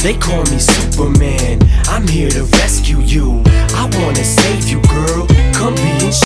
They call me Superman, I'm here to rescue you. I wanna save you,